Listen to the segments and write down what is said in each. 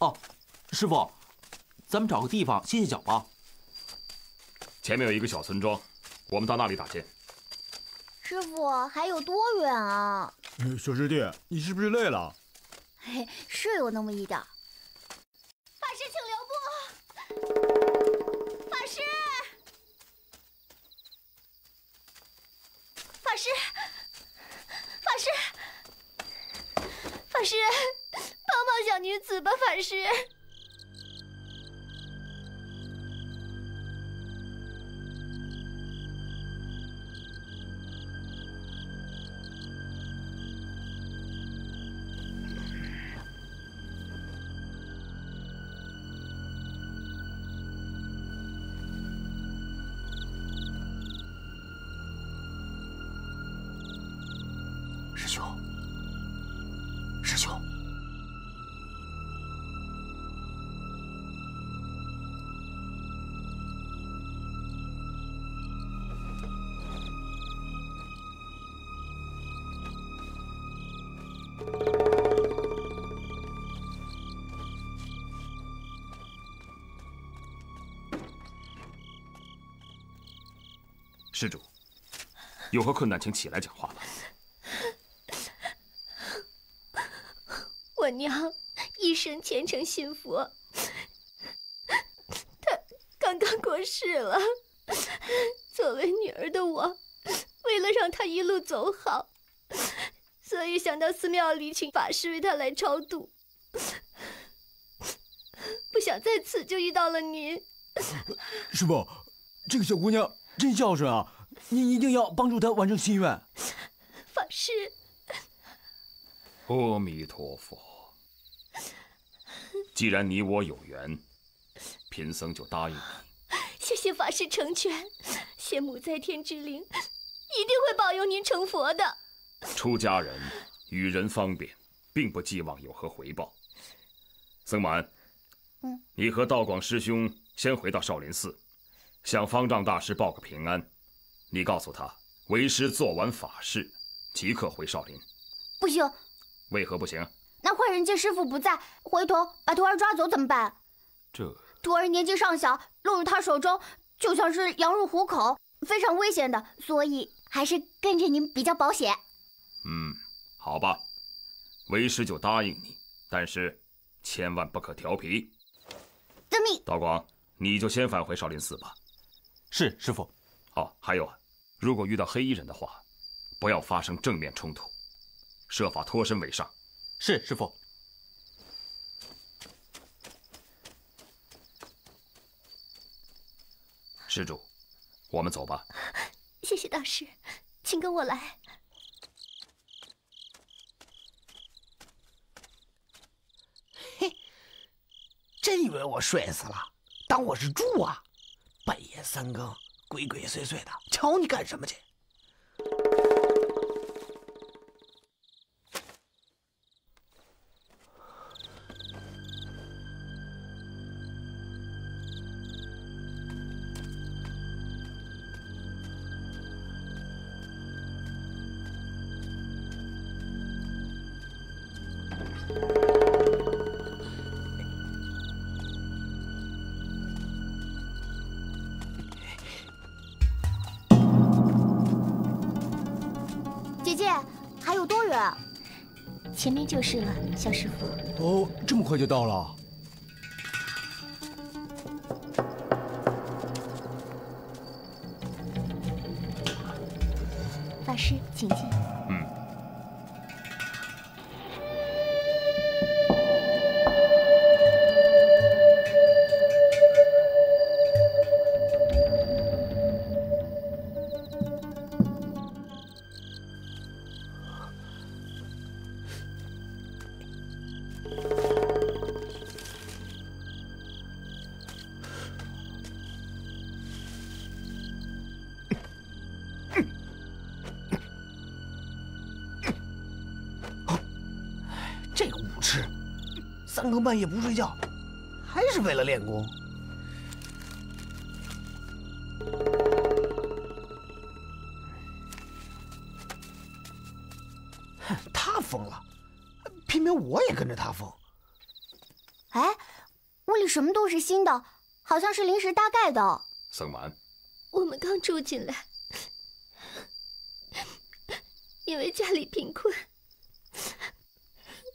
哦，师傅，咱们找个地方歇歇脚吧。前面有一个小村庄，我们到那里打剑。师傅，还有多远啊？小师弟，你是不是累了？嘿，是有那么一点。死吧，法。师施主，有何困难，请起来讲话吧。我娘一生虔诚信佛，她刚刚过世了。作为女儿的我，为了让她一路走好，所以想到寺庙里请法师为她来超度。不想在此就遇到了您，师傅，这个小姑娘真孝顺啊！您一定要帮助他完成心愿。法师。阿弥陀佛。既然你我有缘，贫僧就答应你。谢谢法师成全，谢母在天之灵，一定会保佑您成佛的。出家人与人方便，并不寄望有何回报。僧满，嗯，你和道广师兄先回到少林寺，向方丈大师报个平安。你告诉他，为师做完法事，即刻回少林。不行。为何不行？那坏人见师傅不在，回头把徒儿抓走怎么办？这徒儿年纪尚小，落入他手中就像是羊入虎口，非常危险的，所以还是跟着您比较保险。嗯，好吧，为师就答应你，但是千万不可调皮。遵命。道广，你就先返回少林寺吧。是师傅。哦，还有啊，如果遇到黑衣人的话，不要发生正面冲突，设法脱身为上。是师傅。施主，我们走吧。谢谢大师，请跟我来。嘿，真以为我睡死了，当我是猪啊？半夜三更，鬼鬼祟祟的，瞧你干什么去？前面就是了，小师傅。哦，这么快就到了。了练功。哼，他疯了，偏偏我也跟着他疯。哎，屋里什么都是新的，好像是临时搭盖的。我们刚住进来，因为家里贫困，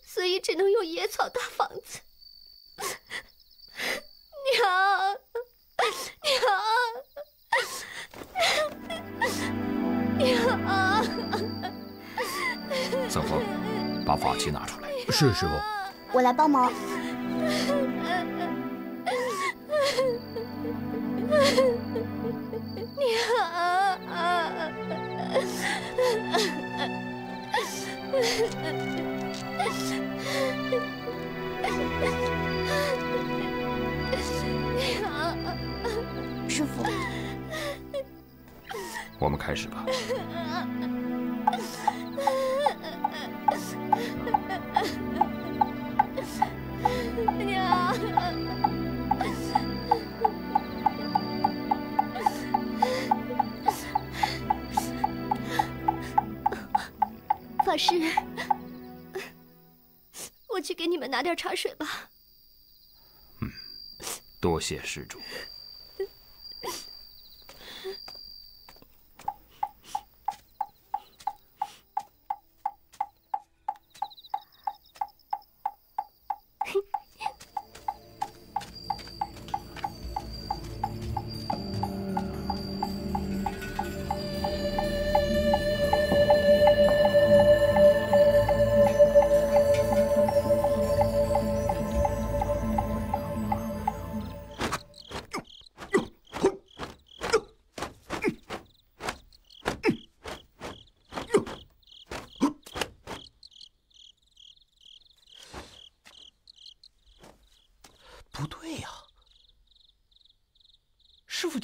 所以只能用野草搭房子。娘，娘，娘。僧风，把法器拿出来。是师傅，我来帮忙。师傅，我们开始吧。娘，法师，我去给你们拿点茶水吧。多谢施主。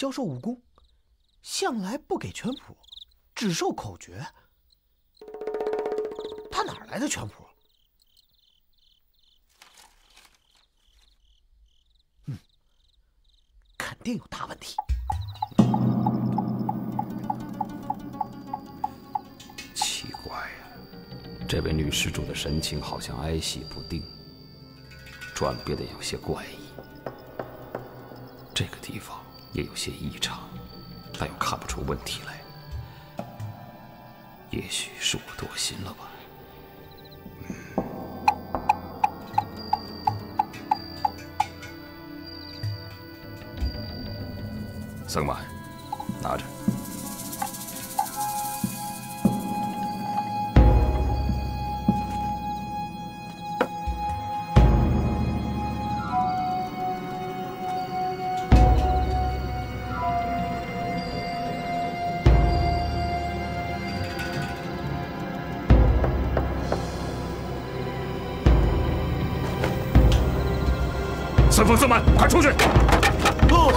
教授武功，向来不给拳谱，只授口诀。他哪来的拳谱？嗯，肯定有大问题。奇怪呀、这位女施主的神情好像哀喜不定，转变的有些怪异。这个地方也有些异常，但又看不出问题来。也许是我多心了吧。僧曼，拿着。封孙蛮快出去。不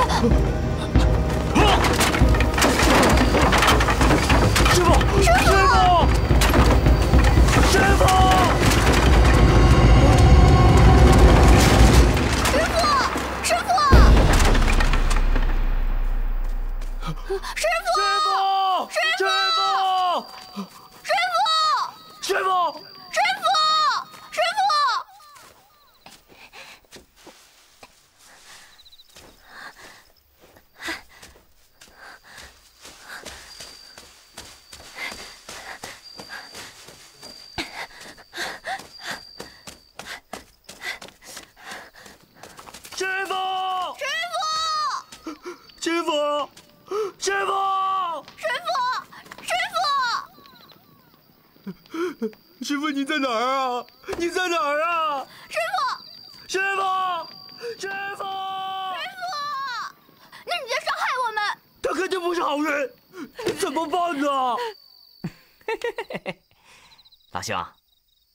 哪儿啊？你在哪儿啊？师傅，师傅，师傅，那你在伤害我们！他肯定不是好人，怎么办呢？老兄，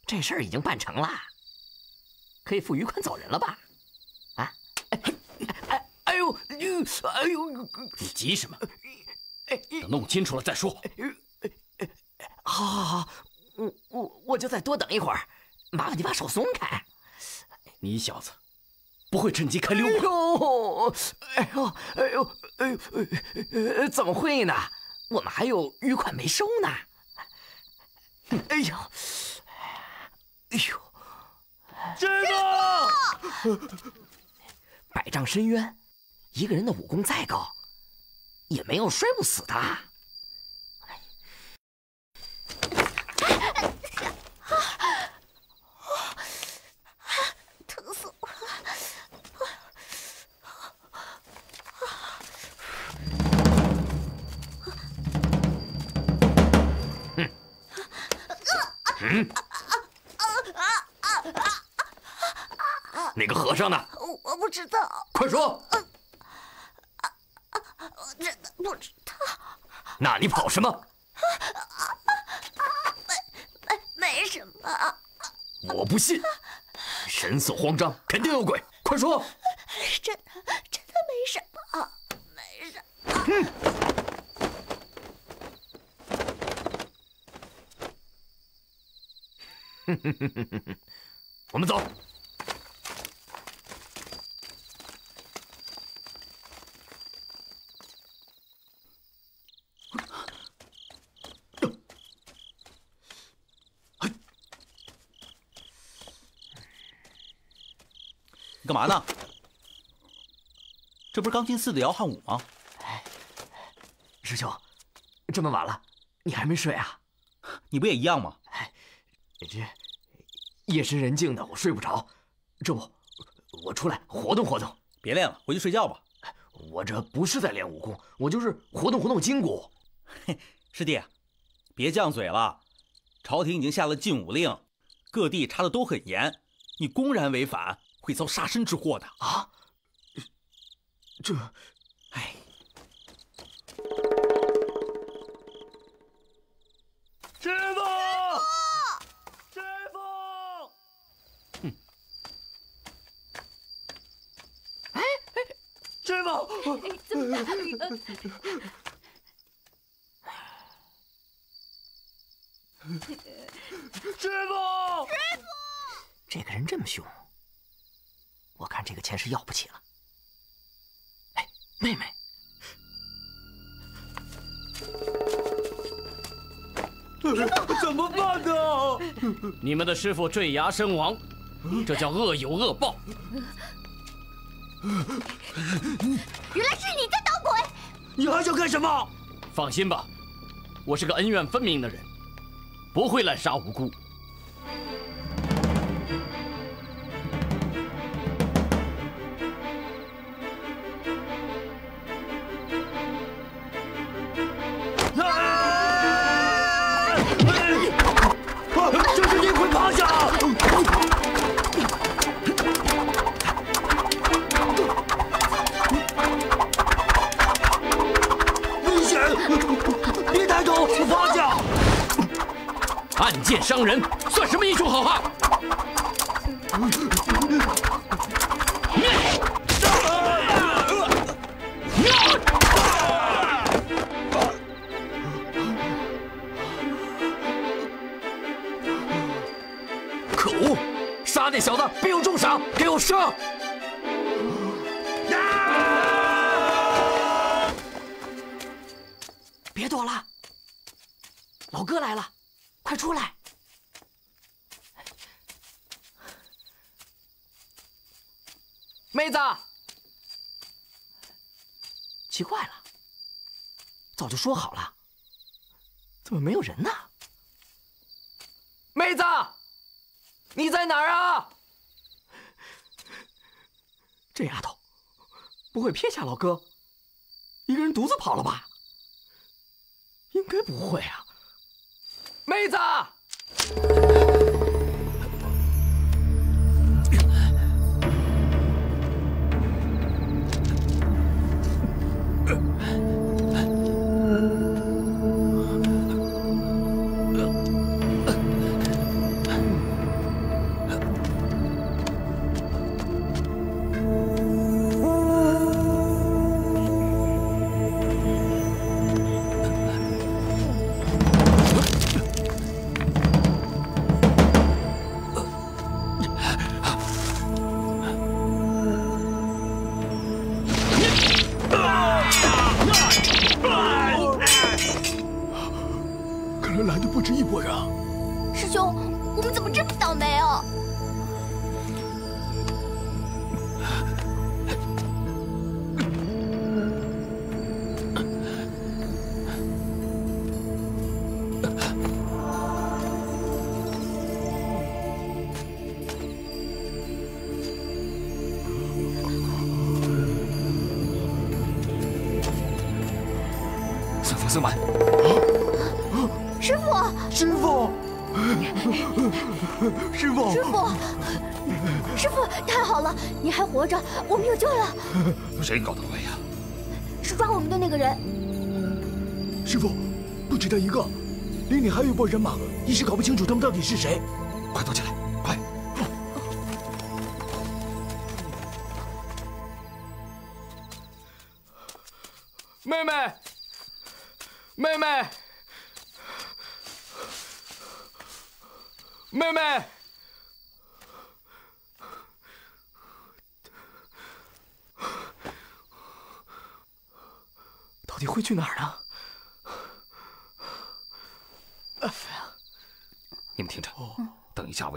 这事儿已经办成了，可以付余款走人了吧？啊？哎哎呦，哎呦，你急什么？等弄清楚了再说。好好好，再多等一会儿，麻烦你把手松开。你小子不会趁机开溜吧哎？呦，哎呦，哎呦，哎呦，呃怎么会呢？我们还有余款没收呢。哎呦，哎呦，师傅，百丈深渊，一个人的武功再高，也没有摔不死他。不知道，快说！我真的不知道。那你跑什么？没没什么，我不信，神色慌张，肯定有鬼。快说！真的真的没什么，没什么。哼 我们走。你干嘛呢？这不是刚进寺的姚汉武吗？师兄，这么晚了，你还没睡啊？你不也一样吗？这夜深人静的，我睡不着。这不，我出来活动活动。别练了，回去睡觉吧。我这不是在练武功，我就是活动活动筋骨。嘿，师弟，别犟嘴了。朝廷已经下了禁武令，各地查的都很严，你公然违反，会遭杀身之祸的啊！这，哎，师傅，师傅，哼，哎哎，师傅，怎么了？师傅，师傅，这个人这么凶，我看这个钱是要不起了。哎，妹妹，怎么办呢？你们的师傅坠崖身亡，这叫恶有恶报。原来是你在捣鬼！你还想干什么？放心吧，我是个恩怨分明的人，不会滥杀无辜。伤人，算什么英雄好汉？妹子，奇怪了，早就说好了，怎么没有人呢？妹子，你在哪儿啊？这丫头不会撇下老哥，一个人独自跑了吧？应该不会啊。妹子，唐僧们，师傅，师傅，师傅，师傅，师傅，太好了，你还活着，我们有救了。谁搞的鬼呀？是抓我们的那个人。师傅，不止他一个，林里还有一拨人马，一时搞不清楚他们到底是谁。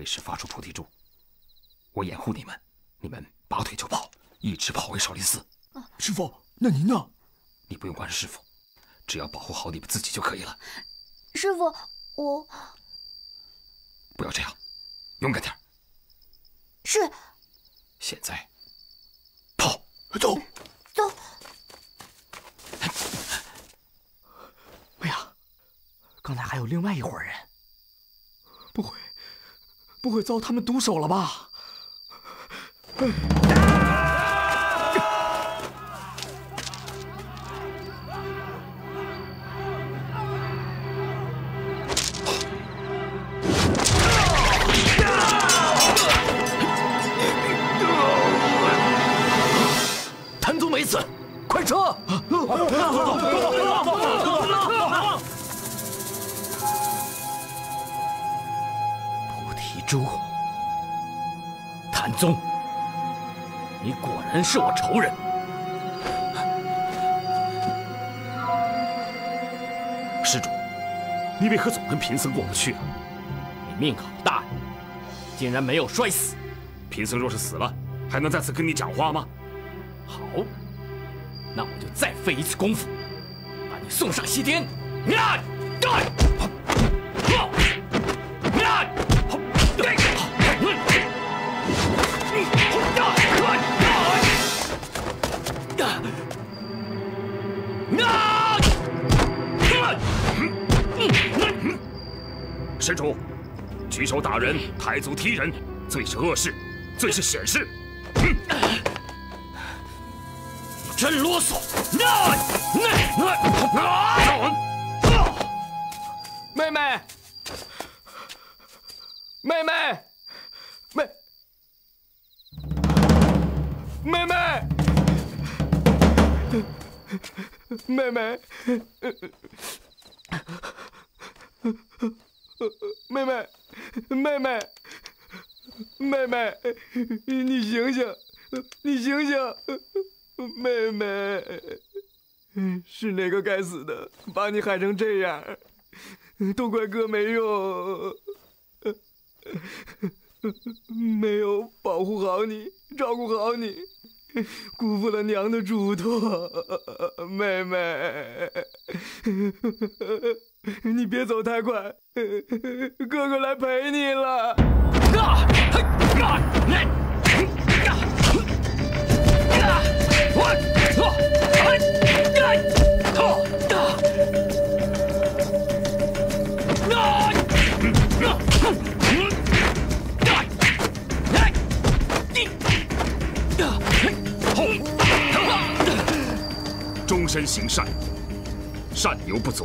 为师发出菩提珠，我掩护你们，你们拔腿就跑，一直跑回少林寺。师傅，那您呢？你不用管师傅，只要保护好你们自己就可以了。师傅，我不要这样，勇敢点。是现在跑，走。走。哎呀，刚才还有另外一伙人，不会，不会遭他们毒手了吧？谭宗没死，快撤！菩提珠，谭宗，你果然是我仇人。施主，你为何总跟贫僧过不去啊？你命好大呀，竟然没有摔死。贫僧若是死了，还能再次跟你讲话吗？好，那我就再费一次功夫，把你送上西天。呀！对！施主，举手打人，抬足踢人，最是恶事，最是险事。真啰嗦！妹妹，妹妹，妹，妹妹，妹妹，妹妹，妹妹，妹妹，你醒醒，你醒醒，妹妹，是哪个该死的把你害成这样？都怪哥没用，没有保护好你，照顾好你，辜负了娘的嘱托。妹妹，你别走太快，哥哥来陪你了。终身行善，善犹不足；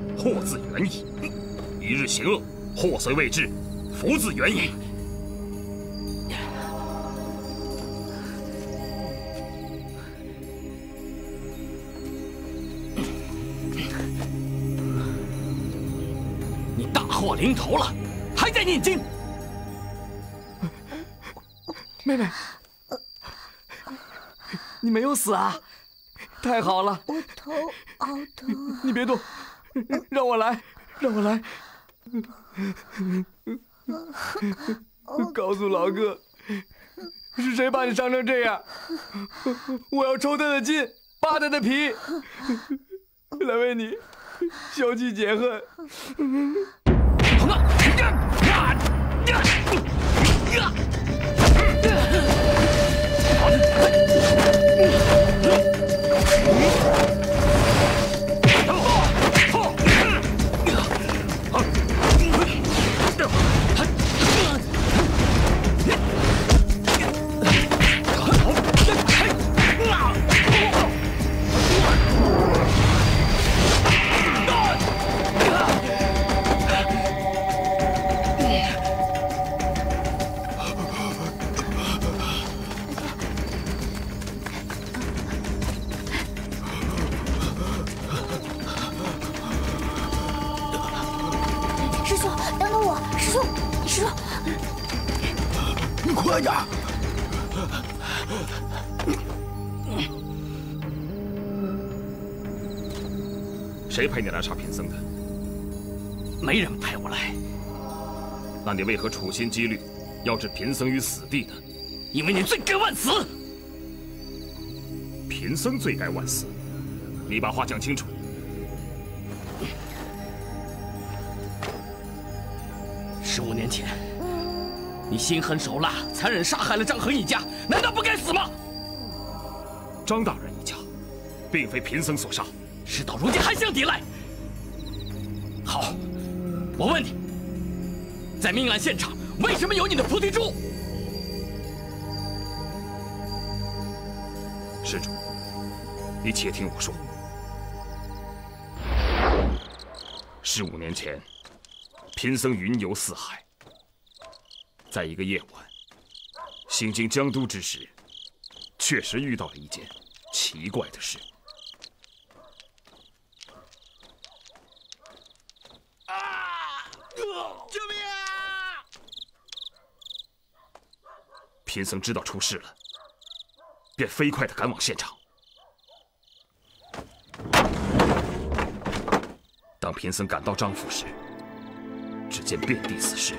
祸自远矣；一日行恶，祸虽未至，福自远矣。你大祸临头了，还在念经？妹妹，你没有死啊！太好了，我头好疼啊！你别动，让我来，让我来。告诉老哥，是谁把你伤成这样？我要抽他的筋，扒他的皮，来为你消气解恨。师叔，师叔，你快点！谁派你来杀贫僧的？没人派我来，那你为何处心积虑要置贫僧于死地呢？因为你罪该万死。贫僧罪该万死，你把话讲清楚。十五年前，你心狠手辣，残忍杀害了张衡一家，难道不该死吗？张大人一家，并非贫僧所杀。事到如今还想抵赖？好，我问你，在命案现场为什么有你的菩提珠？施主，你且听我说。十五年前，贫僧云游四海，在一个夜晚，行经江都之时，确实遇到了一件奇怪的事。啊救命啊！贫僧知道出事了，便飞快的赶往现场。当贫僧赶到张府时，只见遍地死尸。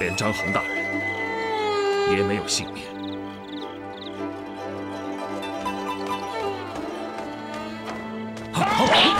连张衡大人也没有幸免。你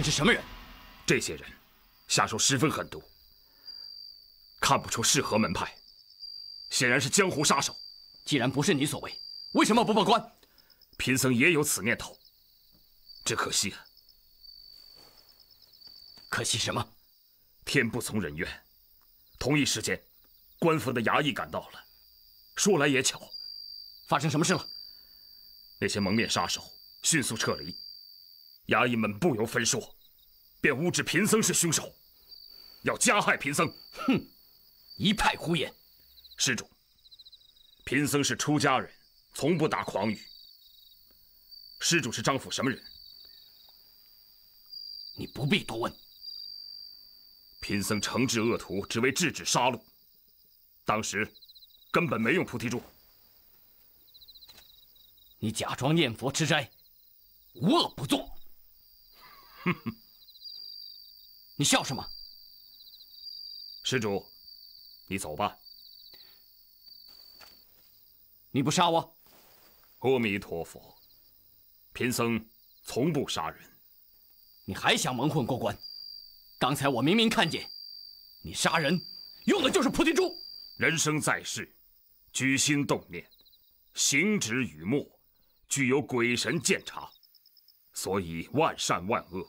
竟是什么人？这些人下手十分狠毒，看不出是何门派，显然是江湖杀手。既然不是你所为，为什么不报官？贫僧也有此念头，只可惜啊，可惜什么？天不从人愿。同一时间，官府的衙役赶到了。说来也巧，发生什么事了？那些蒙面杀手迅速撤离，衙役们不由分说，便诬指贫僧是凶手，要加害贫僧。哼，一派胡言。施主，贫僧是出家人，从不打诳语。施主是张府什么人？你不必多问。贫僧惩治恶徒，只为制止杀戮。当时根本没用菩提珠。你假装念佛吃斋，无恶不作。哼哼，你笑什么？施主，你走吧。你不杀我？阿弥陀佛，贫僧从不杀人。你还想蒙混过关？刚才我明明看见，你杀人用的就是菩提珠。人生在世，举心动念，行止与默，具有鬼神鉴察，所以万善万恶，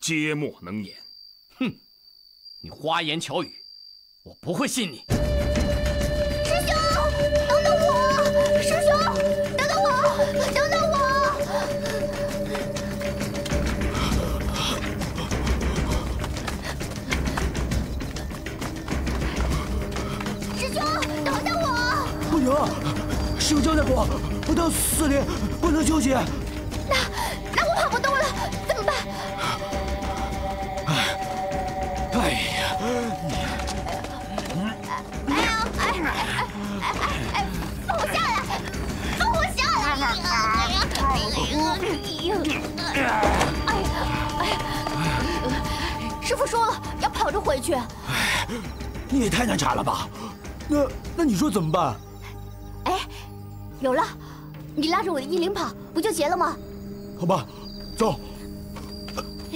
皆莫能言。哼，你花言巧语，我不会信你。师兄，等等我！师兄，等等我！等等我！师兄，等等我！不行，师兄交代过，不到寺里不能休息。哎呀！哎哎哎哎哎！放我下来！放我下来！哎呀！哎呀！哎呀！哎呀！师傅说了，要跑着回去。你也太难缠了吧？那那你说怎么办？哎，有了！你拉着我的衣领跑，不就结了吗？好吧，走。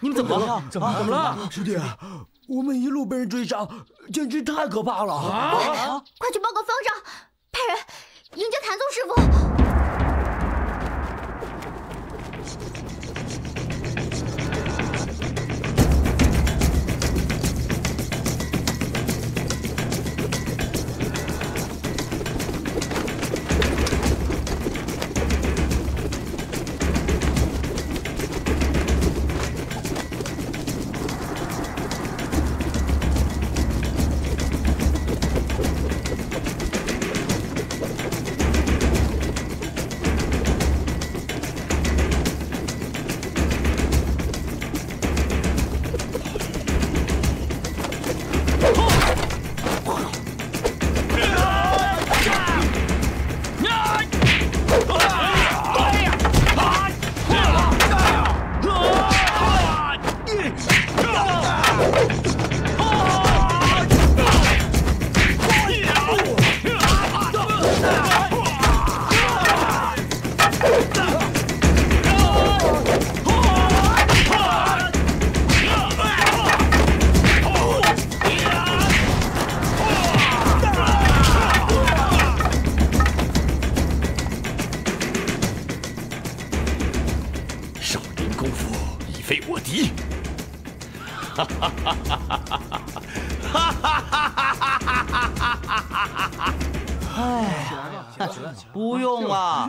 你们怎么了？怎么怎么了？师弟，我们一路被人追杀，简直太可怕了！啊！快去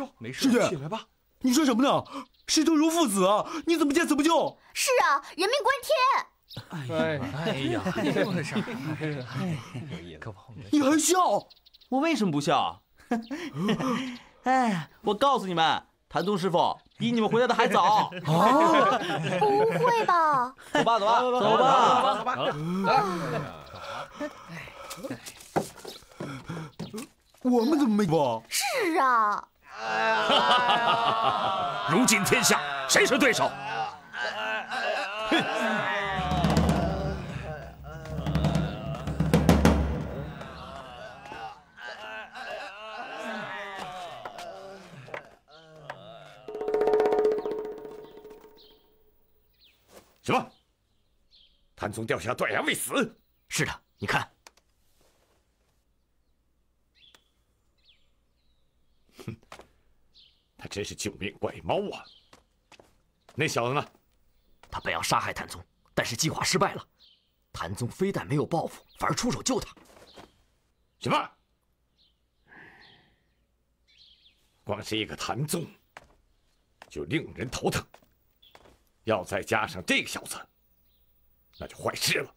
用了，没事，起来吧。你说什么呢？师徒如父子啊，你怎么见死不救？是啊，人命关天。哎哎呀，怎么回事？哎，你还笑？我为什么不笑？哎，我告诉你们，谭宗师傅比你们回来的还早。啊？不会吧？走吧，走吧，走吧，走吧，走吧。我们怎么没跑？是啊。如今天下谁是对手？什么？谭宗掉下断崖未死？是的，你看。真是救命怪猫啊！那小子呢？他本要杀害谭宗，但是计划失败了。谭宗非但没有报复，反而出手救他。什么？光是一个谭宗，就令人头疼。要再加上这个小子，那就坏事了。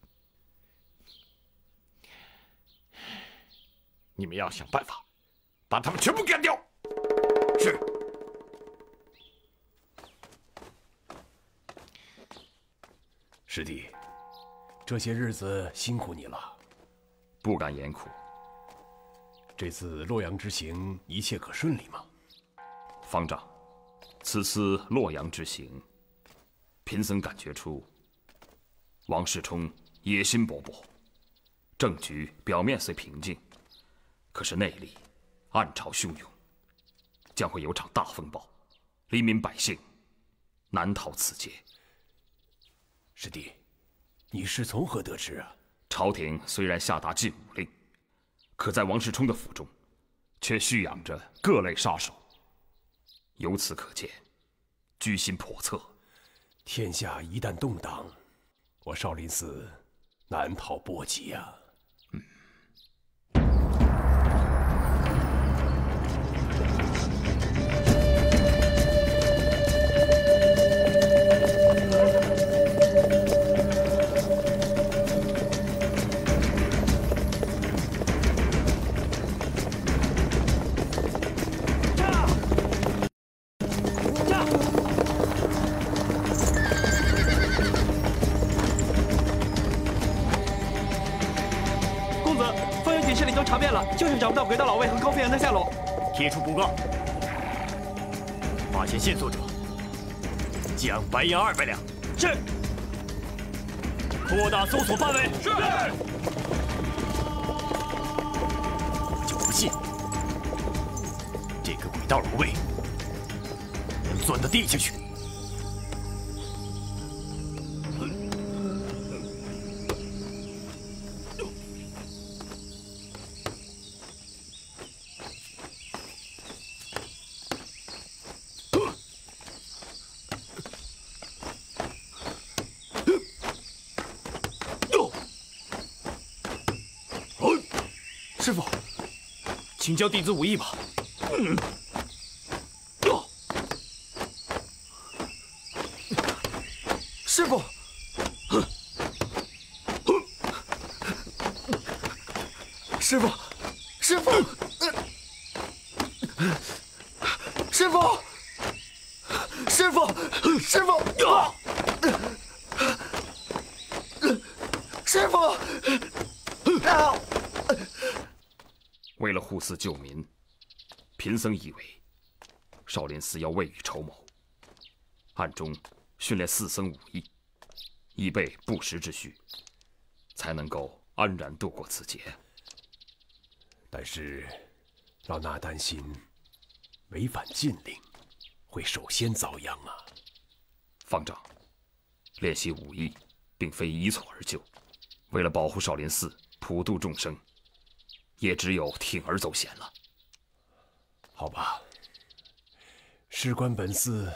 你们要想办法，把他们全部干掉。是。师弟，这些日子辛苦你了。不敢言苦。这次洛阳之行一切可顺利吗？方丈，此次洛阳之行，贫僧感觉出王世充野心勃勃，政局表面虽平静，可是内里暗潮汹涌，将会有场大风暴，黎民百姓难逃此劫。师弟，你是从何得知啊？朝廷虽然下达禁武令，可在王世充的府中，却蓄养着各类杀手。由此可见，居心叵测。天下一旦动荡，我少林寺难逃波及啊！线索者，奖白银二百两。是。扩大搜索范围。是。我就不信，这个鬼道老魏能钻到地下去。请教弟子武艺吧。嗯。师傅，师傅，师傅，师傅，师傅，师傅，师傅，啊！为了护寺救民，贫僧以为少林寺要未雨绸缪，暗中训练四僧武艺，以备不时之需，才能够安然度过此劫。但是，老衲担心违反禁令，会首先遭殃啊！方丈，练习武艺并非一蹴而就，为了保护少林寺，普度众生。也只有铤而走险了。好吧，事关本寺，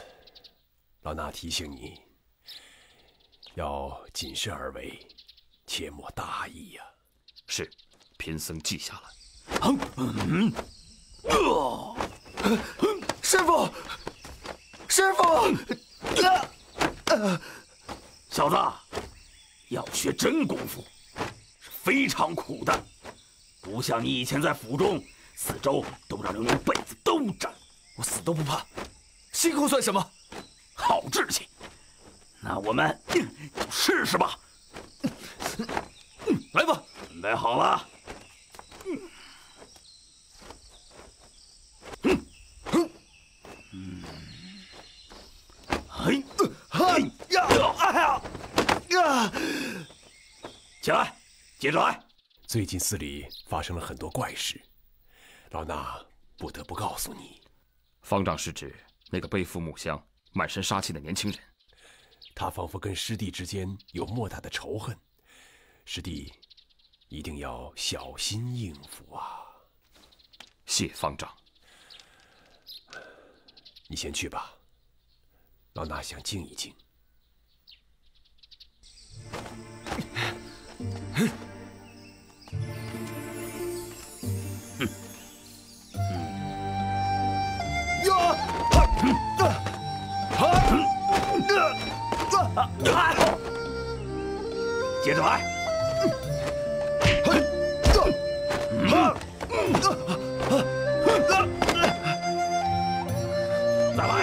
老衲提醒你，要谨慎而为，切莫大意呀。是，贫僧记下了。师傅，师傅，小子，要学真功夫是非常苦的。不像你以前在府中，四周都让人用被子兜着，我死都不怕，辛苦算什么？好志气，那我们就试试吧。来吧，准备好了。嗯，嘿，嘿呀，哎呀，呀，起来，接着来。最近寺里发生了很多怪事，老衲不得不告诉你。方丈是指那个背负木箱、满身杀气的年轻人？他仿佛跟师弟之间有莫大的仇恨，师弟一定要小心应付啊！谢方丈。你先去吧，老衲想静一静。接着来！再来！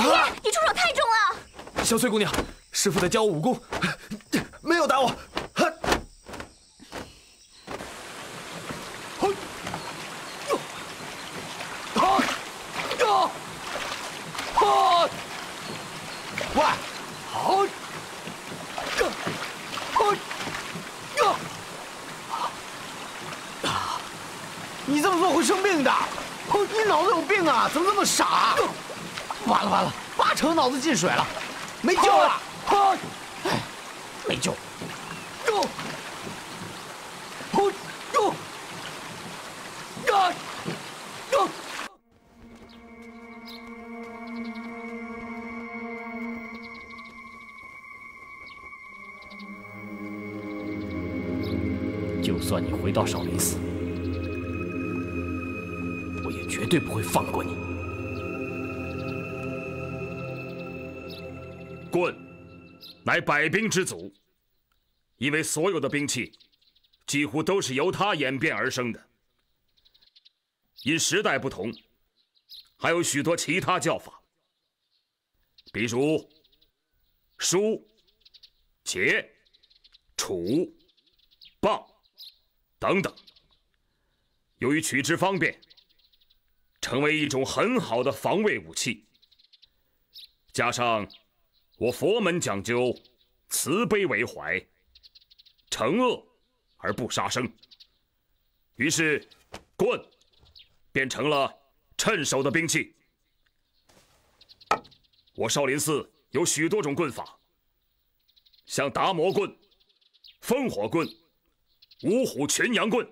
爷爷，爷爷，你出手太重了。小翠姑娘，师傅在教我武功，没有打我。喂，好，你这么做会生病的。你脑子有病啊？怎么这么傻？完了完了，八成脑子进水了，没救了。乃百兵之祖，因为所有的兵器几乎都是由他演变而生的。因时代不同，还有许多其他叫法，比如书、截、杵、棒等等。由于取之方便，成为一种很好的防卫武器。加上我佛门讲究慈悲为怀，惩恶而不杀生，于是棍变成了趁手的兵器。我少林寺有许多种棍法，像达摩棍、烽火棍、五虎群羊棍。